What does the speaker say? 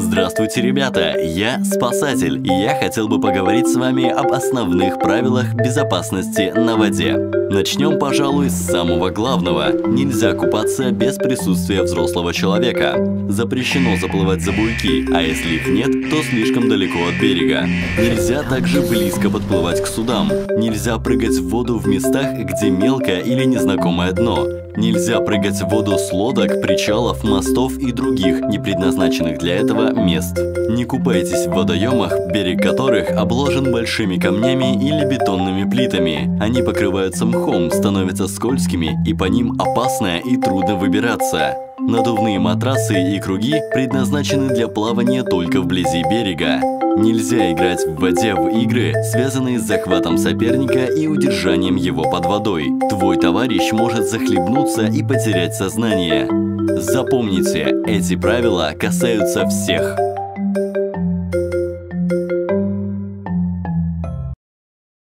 Здравствуйте, ребята! Я спасатель, и я хотел бы поговорить с вами об основных правилах безопасности на воде. Начнем, пожалуй, с самого главного. Нельзя купаться без присутствия взрослого человека. Запрещено заплывать за буйки, а если их нет, то слишком далеко от берега. Нельзя также близко подплывать к судам. Нельзя прыгать в воду в местах, где мелкое или незнакомое дно. Нельзя прыгать в воду с лодок, причалов, мостов и других, не предназначенных для этого мест. Не купайтесь в водоемах, берег которых обложен большими камнями или бетонными плитами. Они покрываются мхом, становятся скользкими и по ним опасно и трудно выбираться. Надувные матрасы и круги предназначены для плавания только вблизи берега. Нельзя играть в воде в игры, связанные с захватом соперника и удержанием его под водой. Твой товарищ может захлебнуться и потерять сознание. Запомните, эти правила касаются всех.